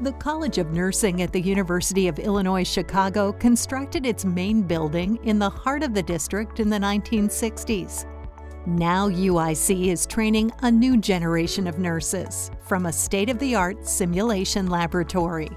The College of Nursing at the University of Illinois Chicago constructed its main building in the heart of the district in the 1960s. Now UIC is training a new generation of nurses from a state of the art simulation laboratory.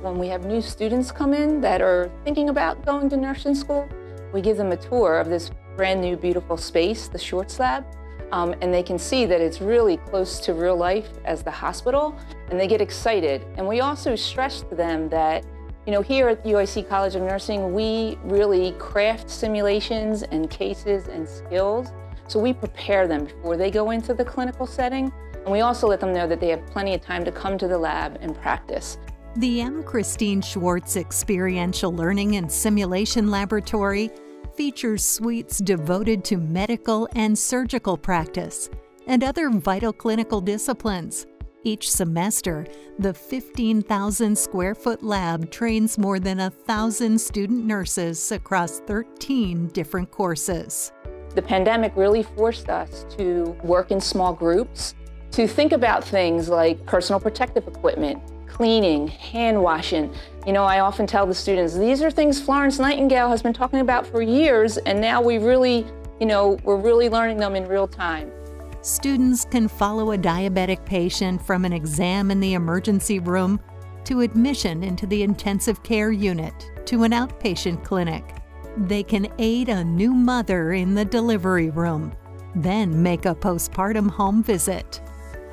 When we have new students come in that are thinking about going to nursing school, we give them a tour of this brand new beautiful space, the Schwartz Lab, um, and they can see that it's really close to real life as the hospital, and they get excited. And we also stress to them that, you know, here at UIC College of Nursing, we really craft simulations and cases and skills. So we prepare them before they go into the clinical setting. And we also let them know that they have plenty of time to come to the lab and practice. The M. Christine Schwartz Experiential Learning and Simulation Laboratory features suites devoted to medical and surgical practice and other vital clinical disciplines. Each semester, the 15,000 square foot lab trains more than a thousand student nurses across 13 different courses. The pandemic really forced us to work in small groups, to think about things like personal protective equipment, cleaning, hand washing. You know, I often tell the students, these are things Florence Nightingale has been talking about for years, and now we really, you know, we're really learning them in real time. Students can follow a diabetic patient from an exam in the emergency room to admission into the intensive care unit to an outpatient clinic. They can aid a new mother in the delivery room, then make a postpartum home visit.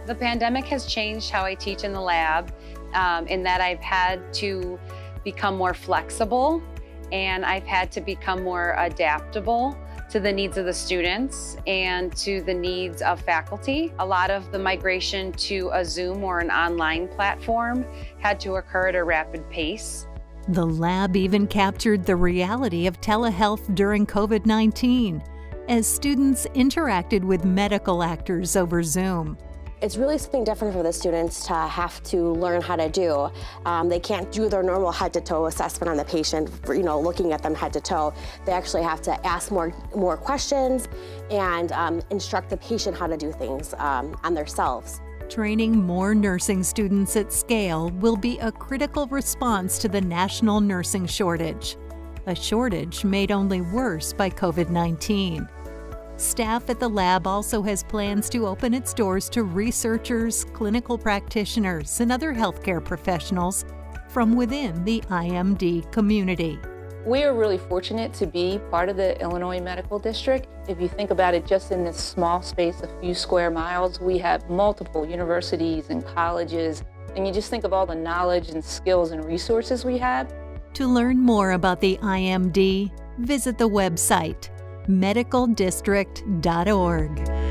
The pandemic has changed how I teach in the lab um, in that I've had to become more flexible and I've had to become more adaptable to the needs of the students and to the needs of faculty. A lot of the migration to a Zoom or an online platform had to occur at a rapid pace. The lab even captured the reality of telehealth during COVID 19 as students interacted with medical actors over Zoom. It's really something different for the students to have to learn how to do. Um, they can't do their normal head-to-toe assessment on the patient, for, you know, looking at them head to toe. They actually have to ask more, more questions and um, instruct the patient how to do things um, on themselves. Training more nursing students at scale will be a critical response to the national nursing shortage, a shortage made only worse by COVID 19. Staff at the lab also has plans to open its doors to researchers, clinical practitioners, and other healthcare professionals from within the IMD community. We are really fortunate to be part of the Illinois Medical District. If you think about it, just in this small space, a few square miles, we have multiple universities and colleges, and you just think of all the knowledge and skills and resources we have. To learn more about the IMD, visit the website medicaldistrict.org.